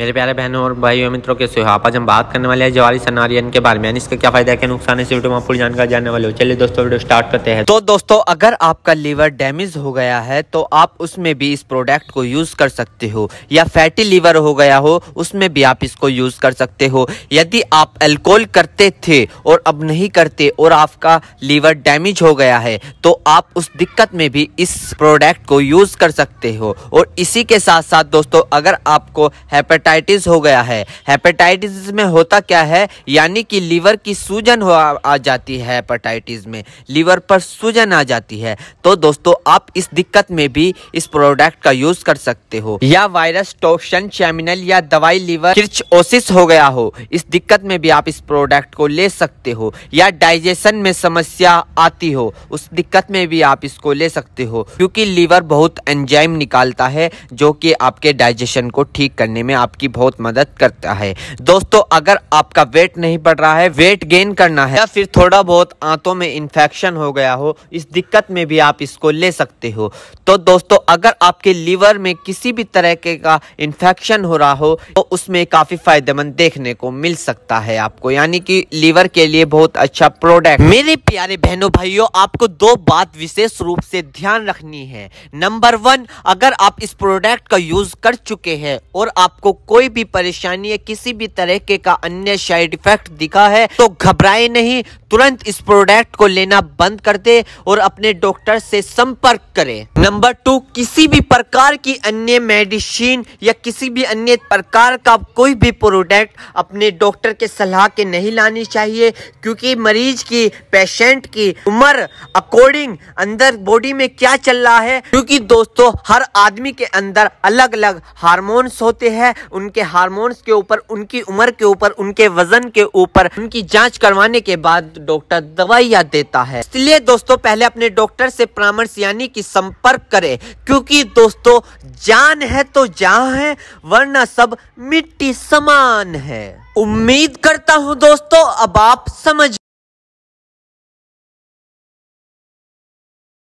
मेरे प्यारे बहनों और भाइयों, मित्रों के आप आज हम बात करने वाले हैं जवारी सनारियन के बारे में इसका क्या फ़ायदा है क्या नुकसान है, इस वीडियो में पूरी जानकारी जानने वाले हो। चलिए दोस्तों, वीडियो स्टार्ट करते हैं। तो दोस्तों, अगर आपका लीवर डैमेज हो गया है तो आप उसमें भी इस प्रोडक्ट को यूज़ कर सकते हो, या फैटी लीवर हो गया हो, उसमें भी आप इसको यूज़ कर सकते हो। यदि आप अल्कोहल करते थे और अब नहीं करते और आपका लीवर डैमेज हो गया है तो आप उस दिक्कत में भी इस प्रोडक्ट को यूज़ कर सकते हो। और इसी के साथ साथ दोस्तों, अगर आपको हेपेटाइटिस हेपेटाइटिस हो गया है। हेपेटाइटिस में होता क्या है? यानी कि लीवर की सूजन हो आ जाती है हेपेटाइटिस में। लीवर पर सूजन आ जाती है। तो दोस्तों, आप इस दिक्कत में भी इस प्रोडक्ट का यूज़ कर सकते हो। या वायरस टोक्शन चैमिनल या दवाई लीवर किर्चओसिस हो गया हो, इस दिक्कत में भी आप इस प्रोडक्ट को ले सकते हो। या डाइजेशन में समस्या आती हो, उस दिक्कत में भी आप इसको ले सकते हो। क्योंकि लीवर बहुत एंजाइम निकालता है, जो कि आपके डाइजेशन को ठीक करने में आप आपकी बहुत मदद करता है। दोस्तों, अगर आपका वेट नहीं बढ़ रहा है, वेट गेन करना है, या फिर थोड़ा बहुत आंतों में इन्फेक्शन हो गया हो, इस दिक्कत में भी आप इसको ले सकते हो। तो दोस्तों, अगर आपके लीवर में किसी भी तरह के का इन्फेक्शन हो रहा हो तो उसमें काफ़ी फ़ायदेमंद देखने को मिल सकता है आपको। यानी कि लीवर के लिए बहुत अच्छा प्रोडक्ट मेरे प्यारे बहनों, भाइयों, आपको दो बात विशेष रूप से ध्यान रखनी है। नंबर वन अगर आप इस प्रोडक्ट का यूज़ कर चुके हैं और आपको कोई भी परेशानी या किसी भी तरह के का अन्य साइड इफ़ेक्ट दिखा है तो घबराए नहीं, तुरंत इस प्रोडक्ट को लेना बंद कर दे और अपने डॉक्टर से संपर्क करें। नंबर टू किसी भी प्रकार की अन्य मेडिसिन या किसी भी अन्य प्रकार का कोई भी प्रोडक्ट अपने डॉक्टर के सलाह के नहीं लानी चाहिए, क्योंकि मरीज़ की पेशेंट की उम्र अकॉर्डिंग अंदर बॉडी में क्या चल रहा है, क्योंकि दोस्तों, हर आदमी के अंदर अलग अलग हार्मोन्स होते हैं, उनके हार्मोन्स के ऊपर, उनकी उम्र के ऊपर, उनके वज़न के ऊपर, उनकी जाँच करवाने के बाद डॉक्टर दवाइयाँ देता है। इसलिए दोस्तों, पहले अपने डॉक्टर से परामर्श यानी की संपर्क करें। क्योंकि दोस्तों, जान है तो जहाँ है, वरना सब मिट्टी समान है। उम्मीद करता हूँ दोस्तों, अब आप समझ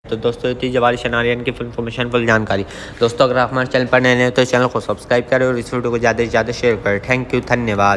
तो दोस्तों थी जवारी शनारियन की इन्फॉर्मेशन फुल जानकारी। दोस्तों, अगर आप हमारे चैनल पर नए नए तो चैनल को सब्सक्राइब करें और इस वीडियो को ज़्यादा से ज़्यादा शेयर करें। थैंक यू धन्यवाद।